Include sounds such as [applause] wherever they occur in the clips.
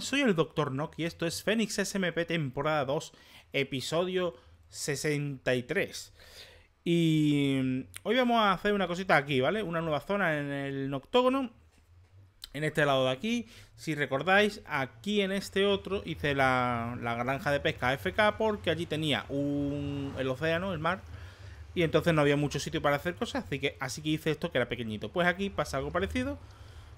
Soy el Dr. Nock y esto es Phoenix SMP temporada 2, episodio 63. Y mm, hoy vamos a hacer una cosita aquí, ¿vale? Una nueva zona en el octógono. En este lado de aquí, si recordáis, aquí en este otro hice la, granja de pesca FK porque allí tenía un, el océano, el mar, y entonces no había mucho sitio para hacer cosas, así que, así que hice esto que era pequeñito. Pues aquí pasa algo parecido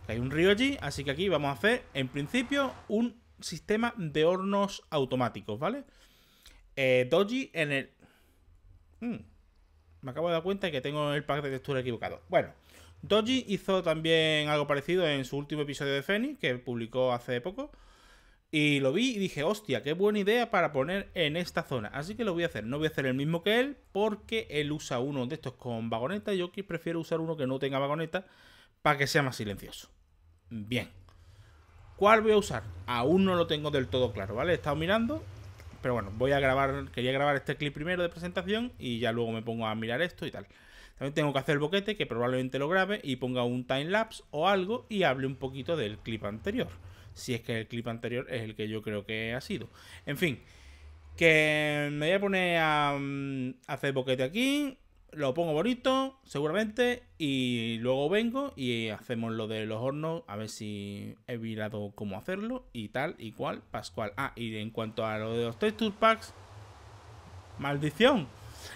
hay un río así que aquí vamos a hacer, en principio, un sistema de hornos automáticos, ¿vale? Eh, Doji en el... Hmm, me acabo de dar cuenta que tengo el pack de textura equivocado. Bueno, Doji hizo también algo parecido en su último episodio de Fenix, que publicó hace poco. Y lo vi y dije, hostia, qué buena idea para poner en esta zona. Así que lo voy a hacer. No voy a hacer el mismo que él, porque él usa uno de estos con vagoneta. Yo prefiero usar uno que no tenga vagoneta para que sea más silencioso. Bien. ¿Cuál voy a usar? Aún no lo tengo del todo claro, ¿vale? He estado mirando, pero bueno, voy a grabar, quería grabar este clip primero de presentación y ya luego me pongo a mirar esto y tal. También tengo que hacer el boquete, que probablemente lo grabe y ponga un timelapse o algo y hable un poquito del clip anterior. Si es que el clip anterior es el que yo creo que ha sido. En fin, que me voy a poner a, mm, hacer boquete aquí lo pongo bonito, seguramente, y luego vengo y hacemos lo de los hornos, a ver si he mirado cómo hacerlo, y tal, y cual, Pascual. Ah, y en cuanto a lo de los texture packs, maldición.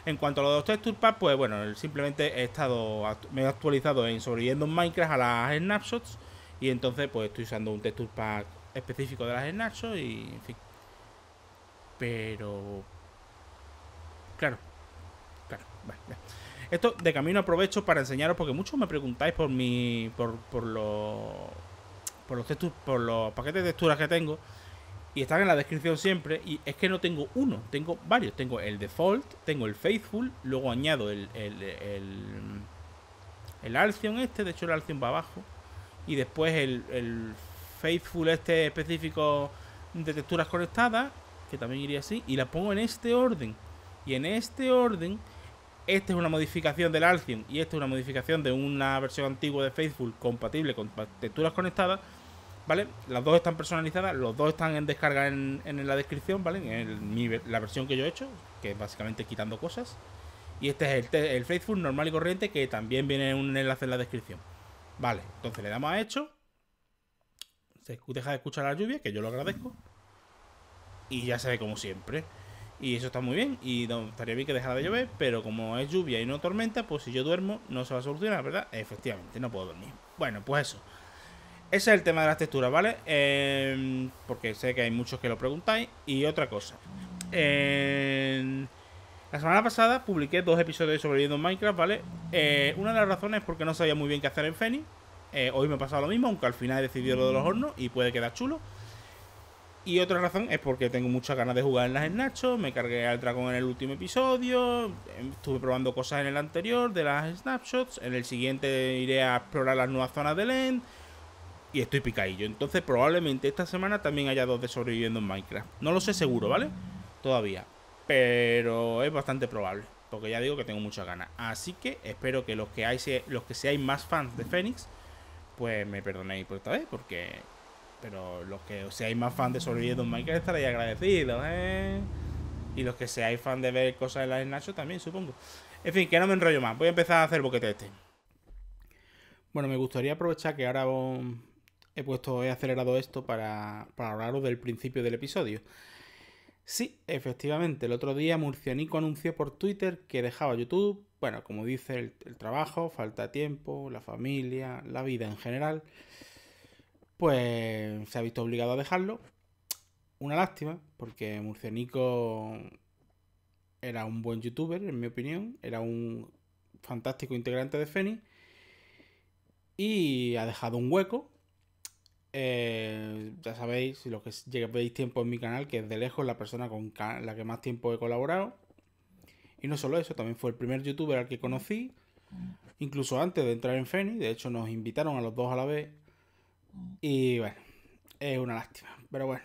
En cuanto a lo de los texture packs, pues bueno, simplemente he estado, me he actualizado en sobreviviendo en Minecraft a las snapshots, y entonces pues estoy usando un texture pack específico de las snapshots, y en fin. Pero... Claro, esto de camino aprovecho para enseñaros, porque muchos me preguntáis por mi. por, por los. por los por los paquetes de texturas que tengo. Y están en la descripción siempre. Y es que no tengo uno, tengo varios. Tengo el default, tengo el faithful, luego añado el. el, el, el Alcyon este, de hecho el Alcyon va abajo. Y después el, el faithful este específico de texturas conectadas, que también iría así. Y la pongo en este orden. Y en este orden esta es una modificación del Alcyon y esta es una modificación de una versión antigua de Faithful compatible con texturas conectadas, ¿vale? Las dos están personalizadas, los dos están en descarga en, la descripción, ¿vale? En la versión que yo he hecho, que es básicamente quitando cosas. Y este es el, el Faithful normal y corriente, que también viene un enlace en la descripción. Vale, entonces le damos a hecho. Se deja de escuchar la lluvia, que yo lo agradezco. Y ya se ve como siempre. Y eso está muy bien. Y estaría bien que dejara de llover. Pero como es lluvia y no tormenta, pues si yo duermo no se va a solucionar, ¿verdad? Efectivamente, no puedo dormir. Bueno, pues eso. Ese es el tema de las texturas, ¿vale? Em, porque sé que hay muchos que lo preguntáis. Y otra cosa. la semana pasada publiqué dos episodios de sobreviviendo en Minecraft, ¿vale? Eh, una de las razones es porque no sabía muy bien qué hacer en Fenix. Eh, hoy me ha pasado lo mismo, aunque al final he decidido lo de los hornos y puede quedar chulo. Y otra razón es porque tengo muchas ganas de jugar en las Snapshots. Me cargué al dragón en el último episodio. Estuve probando cosas en el anterior de las snapshots. En el siguiente iré a explorar las nuevas zonas de End. Y estoy picadillo. Entonces probablemente esta semana también haya dos de sobreviviendo en Minecraft. No lo sé seguro, ¿vale? Todavía. Pero es bastante probable. Porque ya digo que tengo muchas ganas. Así que espero que los que, hay, los que seáis más fans de Phoenix, pues me perdonéis por esta vez. Porque pero los que seáis más fan de Sobreviviendo en Minecraft estaréis agradecidos, ¿eh? Y los que seáis fan de ver cosas en las Nacho también, supongo. En fin, que no me enrollo más. Voy a empezar a hacer boquete este. Bueno, me gustaría aprovechar que ahora he puesto, he acelerado esto para, para hablaros del principio del episodio. Sí, efectivamente, el otro día Murcianico anunció por Twitter que dejaba YouTube. Bueno, como dice, el trabajo, falta tiempo, la familia, la vida en general pues se ha visto obligado a dejarlo. Una lástima, porque Murcianico era un buen youtuber, en mi opinión, era un fantástico integrante de Feni y ha dejado un hueco. Eh, ya sabéis, si lo que veis tiempo en mi canal, que es de lejos la persona con la que más tiempo he colaborado. Y no solo eso, también fue el primer youtuber al que conocí, incluso antes de entrar en Feni. De hecho, nos invitaron a los dos a la vez y bueno, es una lástima. Pero bueno,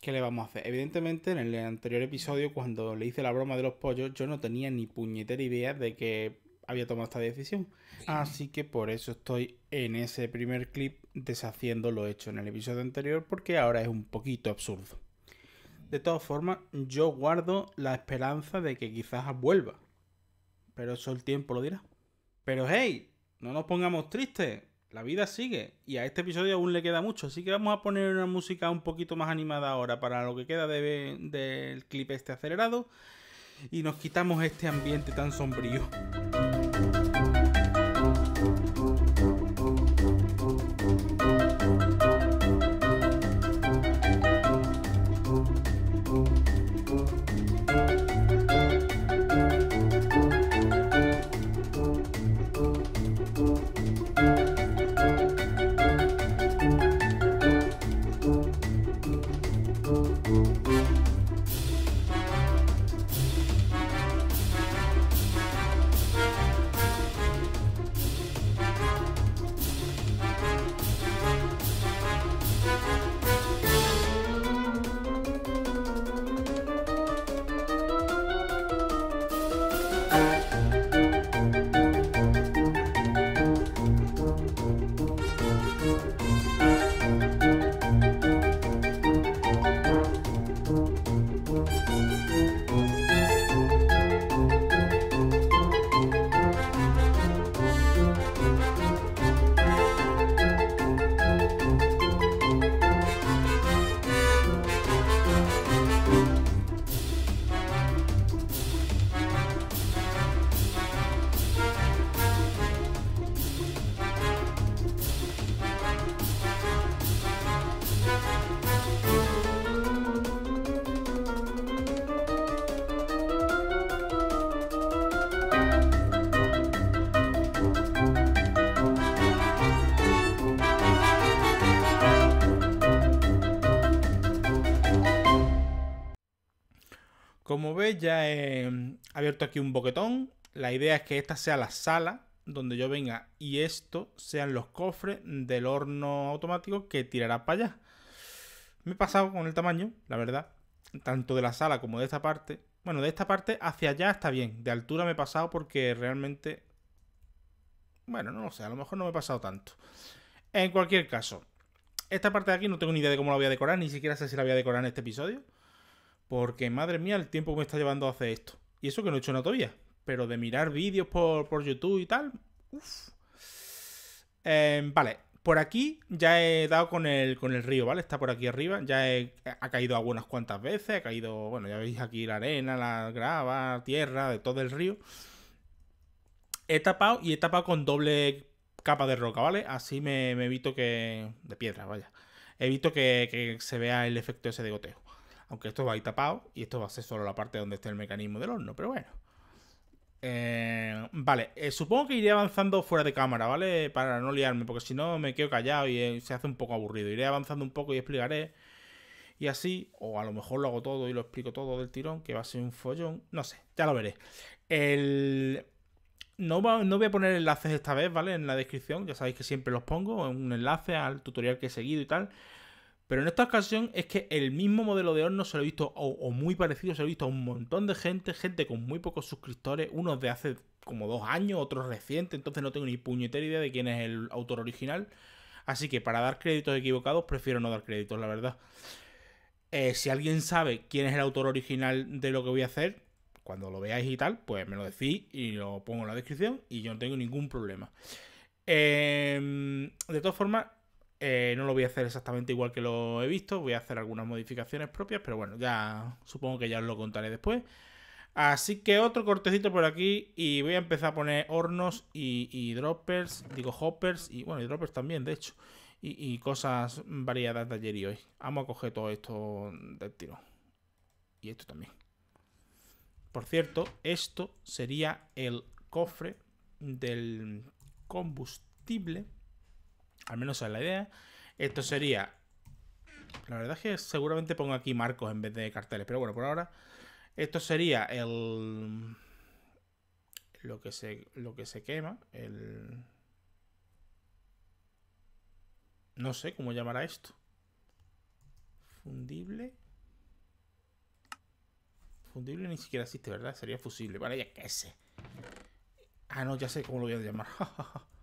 ¿qué le vamos a hacer? Evidentemente, en el anterior episodio, cuando le hice la broma de los pollos, yo no tenía ni puñetera idea de que había tomado esta decisión. Así que por eso estoy en ese primer clip deshaciendo lo hecho en el episodio anterior, porque ahora es un poquito absurdo. De todas formas, yo guardo la esperanza de que quizás vuelva. Pero eso el tiempo lo dirá. Pero hey, no nos pongamos tristes. La vida sigue. Y a este episodio aún le queda mucho. Así que vamos a poner una música un poquito más animada ahora para lo que queda del clip este acelerado. Y nos quitamos este ambiente tan sombrío. Ves, ya he abierto aquí un boquetón. La idea es que esta sea la sala donde yo venga y esto sean los cofres del horno automático que tirará para allá. Me he pasado con el tamaño, la verdad, tanto de la sala como de esta parte. Bueno, de esta parte hacia allá está bien. De altura me he pasado porque realmente... Bueno, no lo sé, a lo mejor no me he pasado tanto. En cualquier caso, esta parte de aquí no tengo ni idea de cómo la voy a decorar, ni siquiera sé si la voy a decorar en este episodio. Porque, madre mía, el tiempo que me está llevando a hacer esto. Y eso que no he hecho nada todavía. Pero de mirar vídeos por, YouTube y tal. Uf. Em, vale, por aquí ya he dado con el, con el río, ¿vale? Está por aquí arriba. Ya he, ha caído agua unas cuantas veces. Ha caído, bueno, ya veis aquí la arena, la grava, tierra, de todo el río. He tapado y he tapado con doble capa de roca, ¿vale? Así me, evito que... De piedra, vaya. Evito que, que se vea el efecto ese de goteo. Aunque esto va a ir tapado y esto va a ser solo la parte donde esté el mecanismo del horno, pero bueno. Eh, vale, eh, supongo que iré avanzando fuera de cámara, ¿vale? Para no liarme, porque si no me quedo callado y eh, se hace un poco aburrido. Iré avanzando un poco y explicaré. Y así, o a lo mejor lo hago todo y lo explico todo del tirón, que va a ser un follón. No sé, ya lo veré. El... No, no voy a poner enlaces esta vez, ¿vale? En la descripción, ya sabéis que siempre los pongo, un enlace al tutorial que he seguido y tal. Pero en esta ocasión es que el mismo modelo de horno se lo he visto, o, muy parecido, se lo he visto a un montón de gente, gente con muy pocos suscriptores, unos de hace como dos años, otros recientes, entonces no tengo ni puñetera idea de quién es el autor original. Así que para dar créditos equivocados, prefiero no dar créditos, la verdad. Eh, si alguien sabe quién es el autor original de lo que voy a hacer, cuando lo veáis y tal, pues me lo decís y lo pongo en la descripción y yo no tengo ningún problema. Em, de todas formas, eh, no lo voy a hacer exactamente igual que lo he visto, voy a hacer algunas modificaciones propias, pero bueno, ya supongo que ya os lo contaré después. Así que otro cortecito por aquí y voy a empezar a poner hornos y, droppers, digo hoppers y bueno, y droppers también, de hecho, y, cosas variadas de ayer y hoy. Vamos a coger todo esto del tiro. Y esto también. Por cierto, esto sería el cofre del combustible al menos es la idea. Esto sería... La verdad es que seguramente pongo aquí marcos en vez de carteles. Pero bueno, por ahora... Esto sería el... Lo que se, lo que se quema. El... No sé cómo llamará esto. Fundible. Fundible ni siquiera existe, ¿verdad? Sería fusible. Vale, ya qué sé. Ah, no, ya sé cómo lo voy a llamar. [laughs]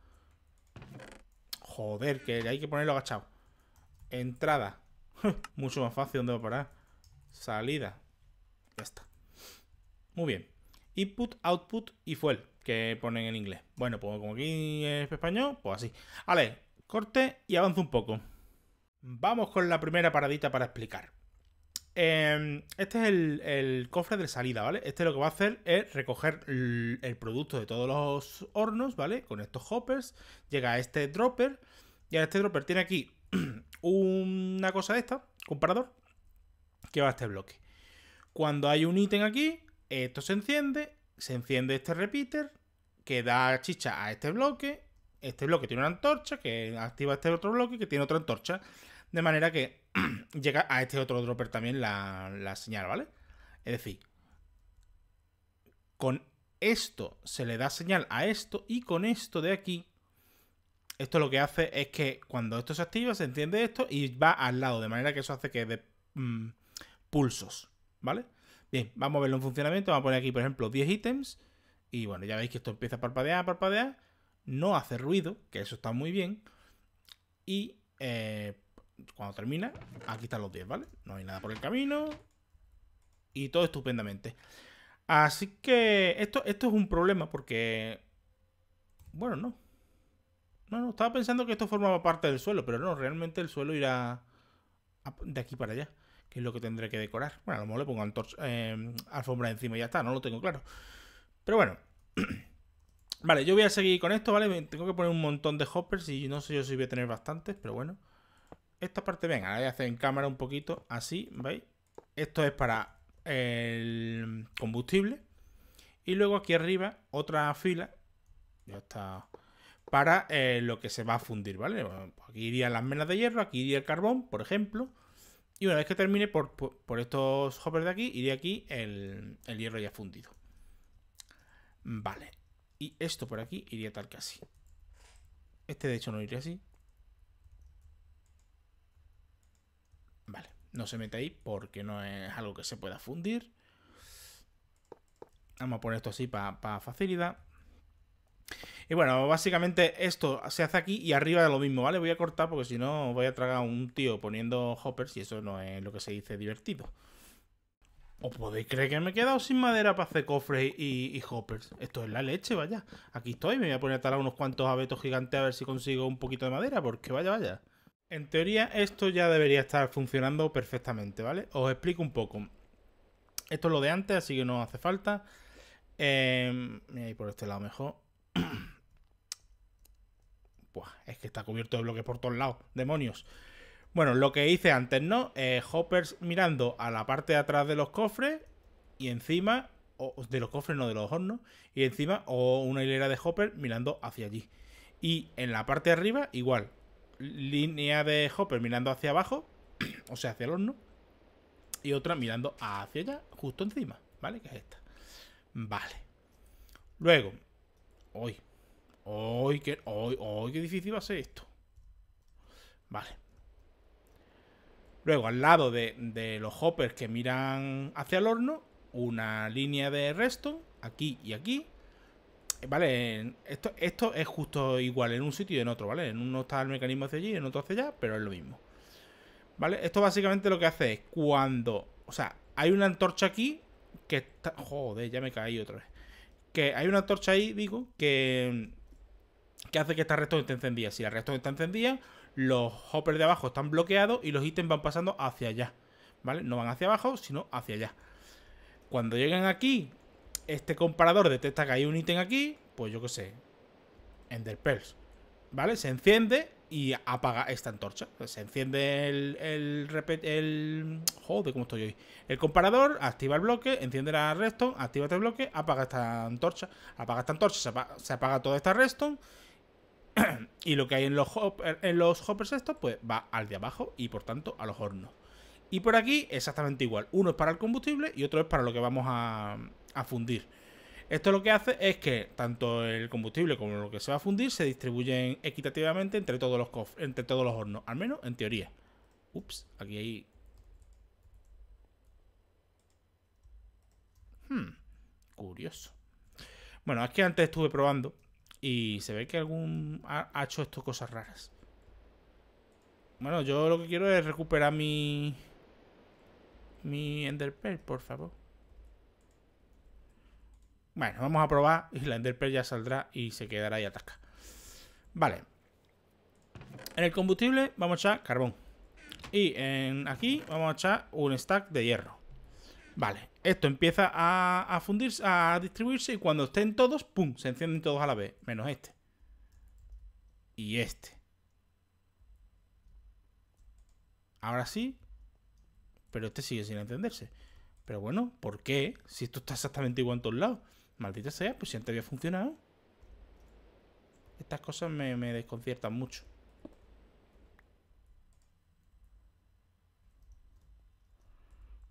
Joder, que hay que ponerlo agachado. Entrada. [laughs] Mucho más fácil, ¿dónde va a parar? Salida. Ya está. Muy bien. Input, output y fuel, que ponen en inglés. Bueno, pues como aquí es español, pues así. Vale, corte y avanzo un poco. Vamos con la primera paradita para explicar. Em, este es el, cofre de salida, ¿vale? Este lo que va a hacer es recoger el, producto de todos los hornos, ¿vale? Con estos hoppers. Llega a este dropper. Y a este dropper tiene aquí [clears throat] una cosa de esta, comparador, que va a este bloque. Cuando hay un ítem aquí, esto se enciende, se enciende este repeater, que da chicha a este bloque. Este bloque tiene una antorcha que activa este otro bloque que tiene otra antorcha. De manera que [clears throat] llega a este otro dropper también la, señal, ¿vale? Es decir, con esto se le da señal a esto y con esto de aquí, esto lo que hace es que cuando esto se activa se enciende esto y va al lado, de manera que eso hace que dé mm, pulsos, ¿vale? Bien, vamos a verlo en funcionamiento, vamos a poner aquí, por ejemplo, 10 ítems y bueno, ya veis que esto empieza a parpadear, a parpadear, no hace ruido, que eso está muy bien y eh, cuando termina, aquí están los 10, ¿vale? No hay nada por el camino. Y todo estupendamente. Así que esto, esto es un problema porque... Bueno, no. No, no, estaba pensando que esto formaba parte del suelo, pero no, realmente el suelo irá de aquí para allá, que es lo que tendré que decorar. Bueno, a lo mejor le pongo eh, alfombra encima y ya está, no lo tengo claro. Pero bueno. [clears throat] vale, yo voy a seguir con esto, ¿vale? Tengo que poner un montón de hoppers y no sé yo si voy a tener bastantes, pero bueno esta parte, venga, la voy a hacer en cámara un poquito, así, ¿veis? Esto es para el combustible. Y luego aquí arriba, otra fila, ya está, para eh, lo que se va a fundir, ¿vale? Aquí irían las menas de hierro, aquí iría el carbón, por ejemplo. Y una vez que termine por, estos hoppers de aquí, iría aquí el, el hierro ya fundido. Vale. Y esto por aquí iría tal que así. Este de hecho no iría así. Vale, no se mete ahí porque no es algo que se pueda fundir. Vamos a poner esto así para facilidad. Y bueno, básicamente esto se hace aquí y arriba de lo mismo, ¿vale? Voy a cortar porque si no voy a tragar a un tío poniendo hoppers y eso no es lo que se dice divertido. ¿O podéis creer que me he quedado sin madera para hacer cofres y, y, hoppers? Esto es la leche, vaya. Aquí estoy, me voy a poner a talar unos cuantos abetos gigantes a ver si consigo un poquito de madera, porque vaya, vaya. En teoría esto ya debería estar funcionando perfectamente, ¿vale? Os explico un poco. Esto es lo de antes, así que no hace falta. Eh, ahí por este lado mejor. [clears throat] Buah, es que está cubierto de bloques por todos lados. Demonios. Bueno, lo que hice antes, ¿no? Eh, hoppers mirando a la parte de atrás de los cofres y encima, o de los cofres, no de los hornos, y encima o una hilera de hoppers mirando hacia allí. Y en la parte de arriba, igual, línea de hopper mirando hacia abajo, [clears throat] o sea, hacia el horno, y otra mirando hacia allá, justo encima, ¿vale? Que es esta. Vale. Luego, hoy, hoy, que, hoy, hoy, qué difícil va a ser esto. Vale. Luego, al lado de, de los hoppers que miran hacia el horno, una línea de resto, aquí y aquí, Vale, esto, esto es justo igual en un sitio y en otro, ¿vale? En uno está el mecanismo hacia allí, en otro hacia allá, pero es lo mismo. ¿Vale? Esto básicamente lo que hace es cuando... O sea, hay una antorcha aquí que está... Joder, ya me caí otra vez. Que hay una antorcha ahí, digo, que... Que hace que esta redstone esté encendida. Si la redstone está encendida, los hoppers de abajo están bloqueados y los ítems van pasando hacia allá. ¿Vale? No van hacia abajo, sino hacia allá. Cuando lleguen aquí este comparador detecta que hay un ítem aquí, pues yo qué sé, Ender Pearls, ¿vale? Se enciende y apaga esta antorcha. Se enciende el, el, Joder, ¿cómo estoy hoy? El comparador, activa el bloque, enciende la redstone, activa este bloque, apaga esta antorcha. Apaga esta antorcha, se apaga, toda esta redstone. [clears throat] y lo que hay en los, en los hoppers estos, pues va al de abajo y por tanto a los hornos. Y por aquí exactamente igual. Uno es para el combustible y otro es para lo que vamos a, a fundir. Esto lo que hace es que tanto el combustible como lo que se va a fundir se distribuyen equitativamente entre todos los entre todos los hornos, al menos en teoría. Ups, aquí hay Hmm, curioso. Bueno, es que antes estuve probando y se ve que algún ha, hecho esto cosas raras. Bueno, yo lo que quiero es recuperar mi... Mi Enderpearl, por favor. Bueno, vamos a probar y la Enderpearl ya saldrá y se quedará ahí atasca. Vale. En el combustible vamos a echar carbón. Y en aquí vamos a echar un stack de hierro. Vale, esto empieza a, fundirse, a distribuirse y cuando estén todos, ¡pum! Se encienden todos a la vez, menos este. Y este. Ahora sí, pero este sigue sin encenderse. Pero bueno, ¿por qué? Si esto está exactamente igual en todos lados. Maldita sea, pues si antes había funcionado. Estas cosas me, desconciertan mucho.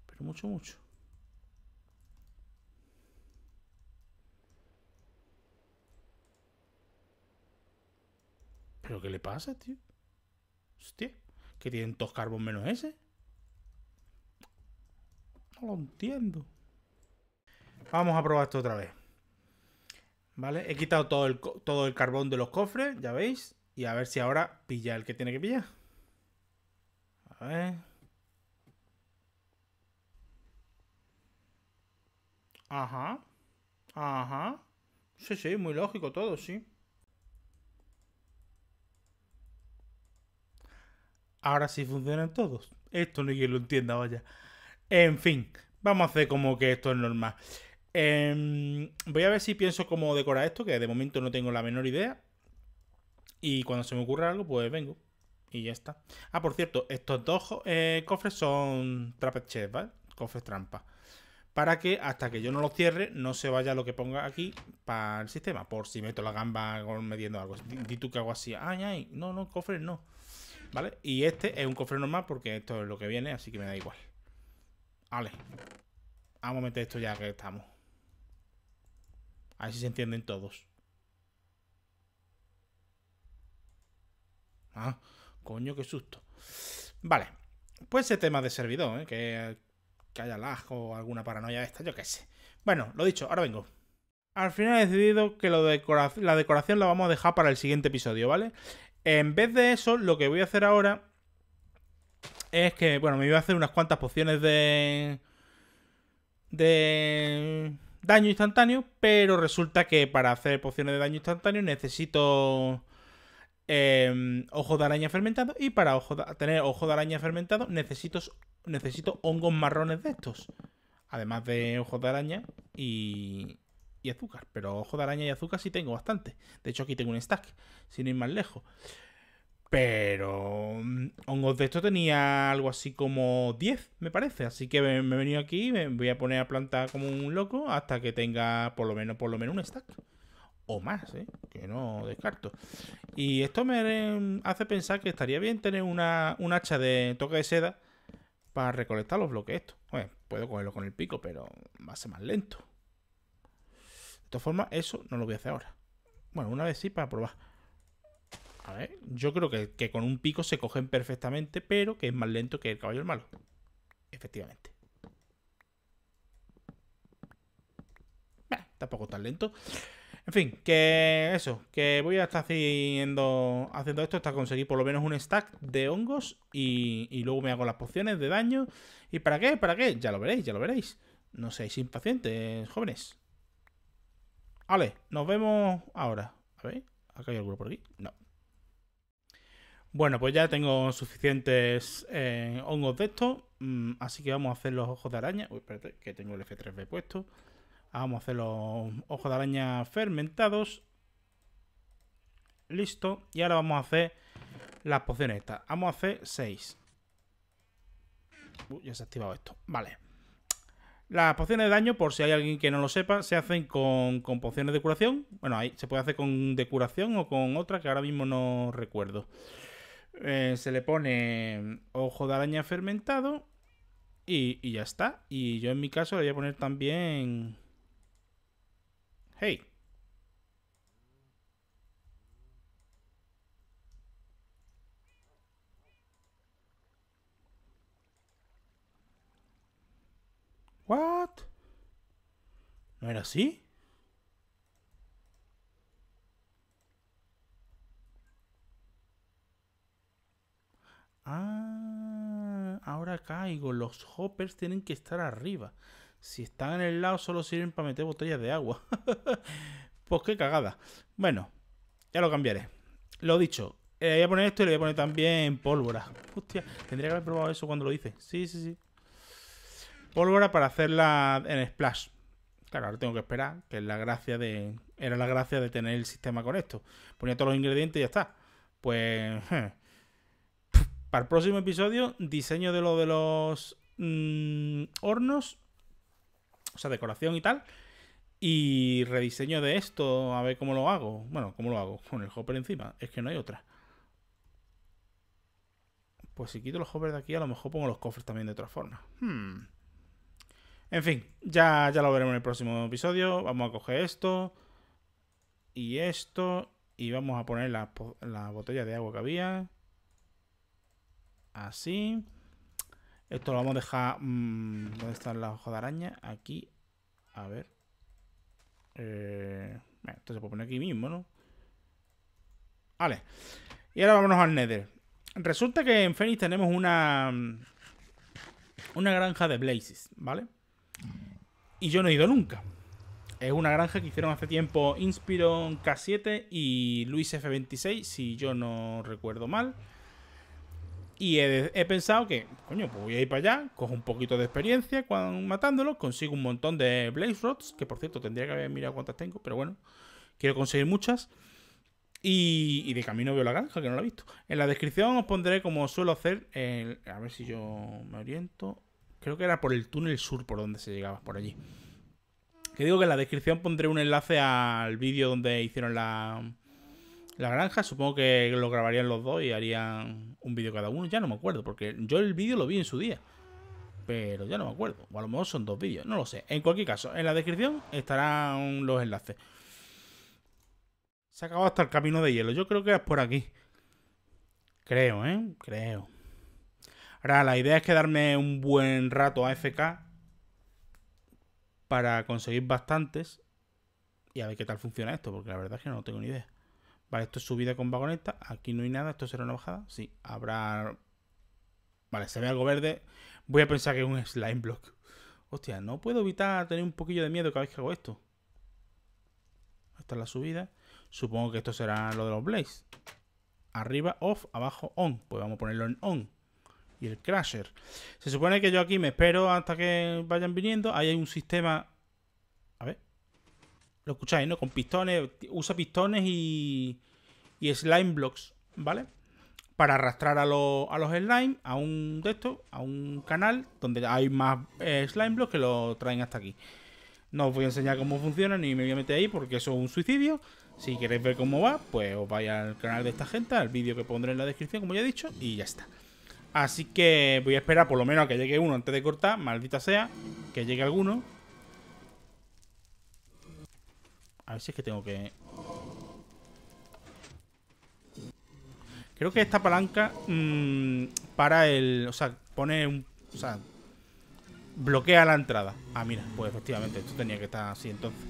Pero mucho, mucho. ¿Pero qué le pasa, tío? Hostia, ¿que tienen dos carbón menos ese? No lo entiendo. Vamos a probar esto otra vez. ¿Vale? He quitado todo el, todo el carbón de los cofres, ya veis. Y a ver si ahora pilla el que tiene que pillar. A ver. Ajá. Ajá. Sí, sí, muy lógico todo, sí. Ahora sí funcionan todos. Esto no hay quien lo entienda, vaya. En fin, vamos a hacer como que esto es normal. Em, voy a ver si pienso cómo decorar esto, que de momento no tengo la menor idea. Y cuando se me ocurra algo, pues vengo. Y ya está. Ah, por cierto, estos dos eh, cofres son Trapped Chest, ¿vale? Cofres trampa. Para que hasta que yo no los cierre, no se vaya lo que ponga aquí para el sistema. Por si meto la gamba metiendo algo. Di tú que hago así. Ay, ay. No, no, cofres no. ¿Vale? Y este es un cofre normal porque esto es lo que viene, así que me da igual. Vale. Vamos a meter esto ya que estamos. A ver si se entienden todos. Ah, coño, qué susto. Vale. Pues ese tema de servidor, ¿eh? que, que haya lag o alguna paranoia esta, yo qué sé. Bueno, lo dicho, ahora vengo. Al final he decidido que de la decoración la vamos a dejar para el siguiente episodio, ¿vale? En vez de eso, lo que voy a hacer ahora es que, bueno, me voy a hacer unas cuantas pociones de... de daño instantáneo, pero resulta que para hacer pociones de daño instantáneo necesito eh, ojo de araña fermentado y para tener ojo de araña fermentado necesito, necesito hongos marrones de estos. Además de ojo de araña y, y azúcar. Pero ojo de araña y azúcar sí tengo bastante. De hecho, aquí tengo un stack, sin ir más lejos. Pero mm, hongos de esto tenía algo así como 10, me parece. Así que me, he venido aquí me voy a poner a plantar como un loco hasta que tenga por lo menos, por lo menos un stack. O más, ¿eh? Que no descarto. Y esto me mm, hace pensar que estaría bien tener una, un hacha de toque de seda para recolectar los bloques estos. Bueno, puedo cogerlo con el pico, pero va a ser más lento. De todas formas, eso no lo voy a hacer ahora. Bueno, una vez sí para probar. A ver, yo creo que, con un pico se cogen perfectamente, pero que es más lento que el caballo malo. Efectivamente. Bueno, tampoco tan lento. En fin, que eso, que voy a estar haciendo, haciendo esto hasta conseguir por lo menos un stack de hongos y, y, luego me hago las pociones de daño. ¿Y para qué? ¿Para qué? Ya lo veréis, ya lo veréis. No seáis impacientes, jóvenes. Vale, nos vemos ahora. A ver, ¿acá hay alguno por aquí? No. Bueno, pues ya tengo suficientes eh, hongos de estos. Mm, así que vamos a hacer los ojos de araña. Uy, espérate, que tengo el F3B puesto. Vamos a hacer los ojos de araña fermentados. Listo. Y ahora vamos a hacer las pociones estas. Vamos a hacer 6. Uy, ya se ha activado esto. Vale. Las pociones de daño, por si hay alguien que no lo sepa, se hacen con, pociones de curación. Bueno, ahí se puede hacer con de curación o con otra que ahora mismo no recuerdo. Eh, se le pone ojo de araña fermentado y, y, ya está. Y yo en mi caso le voy a poner también... Hey. What? ¿No era así? Ah, ahora caigo. Los hoppers tienen que estar arriba. Si están en el lado solo sirven para meter botellas de agua. [laughs] pues qué cagada. Bueno, ya lo cambiaré. Lo dicho, le voy a poner esto y le voy a poner también pólvora. Hostia, tendría que haber probado eso cuando lo hice. Sí, sí, sí. Pólvora para hacerla en Splash. Claro, ahora tengo que esperar, que es la gracia de. Era la gracia de tener el sistema con esto. Ponía todos los ingredientes y ya está. Pues. Para el próximo episodio, diseño de lo de los mm, hornos. O sea, decoración y tal. Y rediseño de esto, a ver cómo lo hago. Bueno, ¿cómo lo hago? Con el hopper encima. Es que no hay otra. Pues si quito los hoppers de aquí, a lo mejor pongo los cofres también de otra forma. Hmm. En fin, ya, ya lo veremos en el próximo episodio. Vamos a coger esto y esto y vamos a poner la, botella de agua que había. Así. Esto lo vamos a dejar... Mm, ¿Dónde está la hoja de araña? Aquí. A ver. Eh, esto se puede poner aquí mismo, ¿no? Vale. Y ahora vámonos al Nether. Resulta que en Phoenix tenemos una... Una granja de Blazes, ¿vale? Y yo no he ido nunca. Es una granja que hicieron hace tiempo Inspiron K7 y Luis F26, si yo no recuerdo mal. Y he, pensado que, coño, pues voy a ir para allá, cojo un poquito de experiencia cuando, matándolos, consigo un montón de Blaze Rods, que por cierto tendría que haber mirado cuántas tengo, pero bueno, quiero conseguir muchas. Y, y, de camino veo la granja, que no la he visto. En la descripción os pondré como suelo hacer, a ver si yo me oriento. Creo que era por el túnel sur por donde se llegaba, por allí. Que digo que en la descripción pondré un enlace al vídeo donde hicieron la, la granja. Supongo que lo grabarían los dos y harían un vídeo cada uno. Ya no me acuerdo, porque yo el vídeo lo vi en su día. Pero ya no me acuerdo. O a lo mejor son dos vídeos, no lo sé. En cualquier caso, en la descripción estarán los enlaces. Se acabado hasta el camino de hielo. Yo creo que es por aquí. Creo, ¿eh? Creo. Ahora, la idea es quedarme un buen rato a FK para conseguir bastantes y a ver qué tal funciona esto, porque la verdad es que no tengo ni idea. Vale, esto es subida con vagoneta, aquí no hay nada, esto será una bajada, sí, habrá... Vale, se ve algo verde, voy a pensar que es un slime block. Hostia, no puedo evitar tener un poquillo de miedo cada vez que hago esto. Esta es la subida. Supongo que esto será lo de los blaze. Arriba off, abajo on. Pues vamos a ponerlo en on y el Crasher. Se supone que yo aquí me espero hasta que vayan viniendo. Ahí hay un sistema... Lo escucháis, ¿no? Con pistones. Usa pistones y... Y slime blocks, ¿vale? Para arrastrar a, los, a los slime a un de a un canal donde hay más eh, slime blocks que lo traen hasta aquí. No os voy a enseñar cómo funciona ni me voy a meter ahí porque eso es un suicidio. Si queréis ver cómo va, pues os vais al canal de esta gente, al vídeo que pondré en la descripción, como ya he dicho, y ya está. Así que voy a esperar por lo menos a que llegue uno antes de cortar. Maldita sea, que llegue alguno. A ver si es que tengo que... Creo que esta palanca mmm, para el... O sea, pone un... O sea, bloquea la entrada. Ah, mira, pues efectivamente, esto tenía que estar así entonces.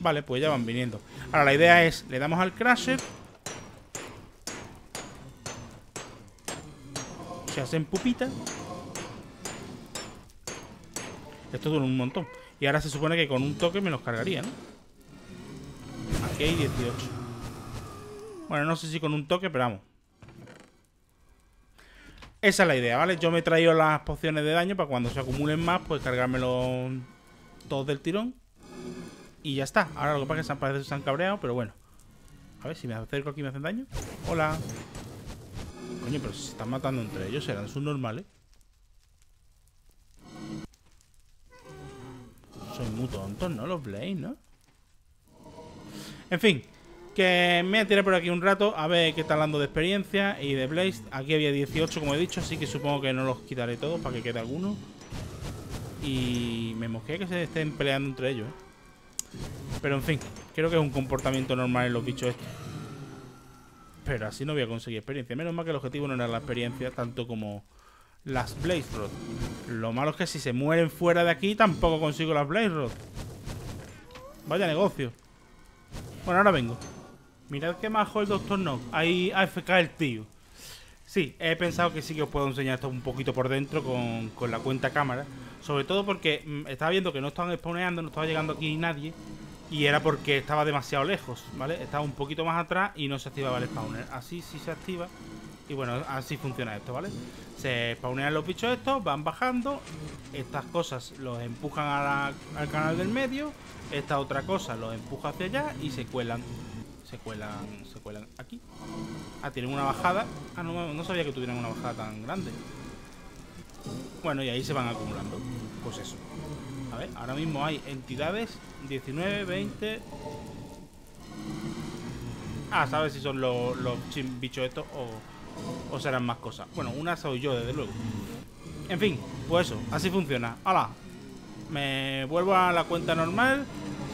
Vale, pues ya van viniendo. Ahora la idea es, le damos al crasher se hacen pupita. Esto dura un montón. Y ahora se supone que con un toque me los cargaría, ¿no? Aquí hay 18. Bueno, no sé si con un toque, pero vamos. Esa es la idea, ¿vale? Yo me he traído las pociones de daño para cuando se acumulen más, pues cargármelo todos del tirón. Y ya está. Ahora lo que pasa es que parece que se han cabreado, pero bueno. A ver si me acerco aquí y me hacen daño. Hola. Coño, pero se están matando entre ellos, serán normales Son muy tontos, ¿no? Los Blaze, ¿no? En fin, que me voy a tirar por aquí un rato a ver qué está hablando de experiencia y de Blaze. Aquí había 18, como he dicho, así que supongo que no los quitaré todos para que quede alguno. Y me mosqué que se estén peleando entre ellos, ¿eh? Pero en fin, creo que es un comportamiento normal en los bichos estos. Pero así no voy a conseguir experiencia. Menos mal que el objetivo no era la experiencia, tanto como las Blaze Rod. Lo malo es que si se mueren fuera de aquí, tampoco consigo las Blaze Rod. Vaya negocio. Bueno, ahora vengo. Mirad qué majo el Doctor No. Ahí AFK el tío. Sí, he pensado que sí que os puedo enseñar esto un poquito por dentro con, con la cuenta cámara. Sobre todo porque mm, estaba viendo que no estaban spawneando, no estaba llegando aquí nadie. Y era porque estaba demasiado lejos, ¿vale? Estaba un poquito más atrás y no se activaba el spawner. Así sí se activa. Y bueno, así funciona esto, ¿vale? Se spawnean los bichos estos, van bajando. Estas cosas los empujan al canal del medio. Esta otra cosa los empuja hacia allá y se cuelan. Se cuelan, se cuelan aquí. Ah, tienen una bajada. Ah, no, no sabía que tuvieran una bajada tan grande. Bueno, y ahí se van acumulando. Pues eso. A ver, ahora mismo hay entidades 19, 20... Ah, sabes si son los, los bichos estos o, o serán más cosas. Bueno, una soy yo, desde luego. En fin, pues eso, así funciona. ¡Hala! Me vuelvo a la cuenta normal,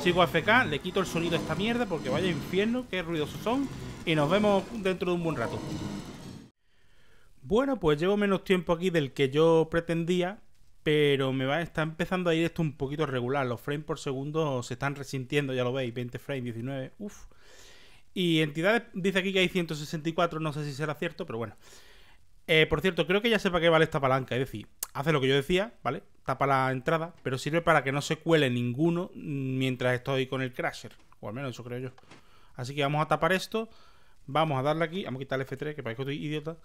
sigo a FK, le quito el sonido a esta mierda porque vaya infierno, qué ruidosos son. Y nos vemos dentro de un buen rato. Bueno, pues llevo menos tiempo aquí del que yo pretendía, pero me va, está empezando a ir esto un poquito regular. Los frames por segundo se están resintiendo, ya lo veis, 20 frames, 19, uff. Y entidades, dice aquí que hay 164, no sé si será cierto, pero bueno. Eh, por cierto, creo que ya sepa qué vale esta palanca, es decir, hace lo que yo decía, ¿vale? Tapa la entrada, pero sirve para que no se cuele ninguno mientras estoy con el crasher, o al menos eso creo yo. Así que vamos a tapar esto, vamos a darle aquí, vamos a quitar el F3, que parece que estoy idiota.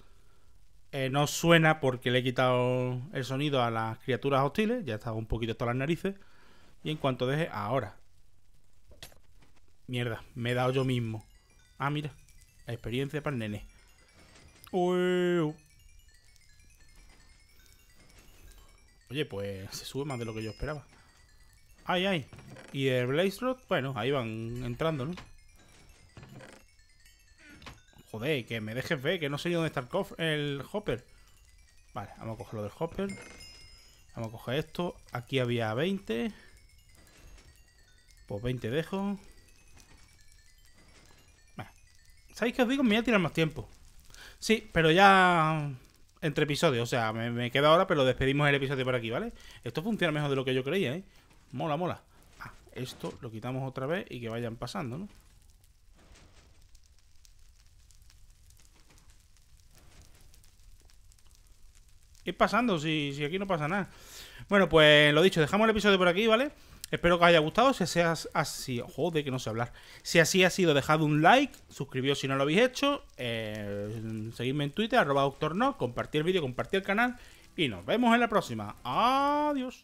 Eh, no suena porque le he quitado el sonido a las criaturas hostiles. Ya estaba un poquito hasta las narices. Y en cuanto deje... Ahora. Mierda, me he dado yo mismo. Ah, mira. La experiencia para el nene. Oye, pues se sube más de lo que yo esperaba. Ay, ay. Y el Blaze Rod, bueno, ahí van entrando, ¿no? Joder, que me dejes ver, que no sé dónde está el, el hopper. Vale, vamos a cogerlo del hopper. Vamos a coger esto. Aquí había 20. Pues 20 dejo. ¿Sabéis qué os digo? Me voy a tirar más tiempo. Sí, pero ya entre episodios. O sea, me, me queda ahora, pero despedimos el episodio por aquí, ¿vale? Esto funciona mejor de lo que yo creía, ¿eh? Mola, mola. Ah, esto lo quitamos otra vez y que vayan pasando, ¿no? ir pasando, si, si aquí no pasa nada. Bueno, pues lo dicho, dejamos el episodio por aquí, ¿vale? Espero que os haya gustado. Si así así, joder, que no sé hablar. Si así ha sido, dejad un like, suscribíos si no lo habéis hecho, eh, seguidme en Twitter, arroba doctor no, compartir el vídeo, compartir el canal y nos vemos en la próxima. Adiós.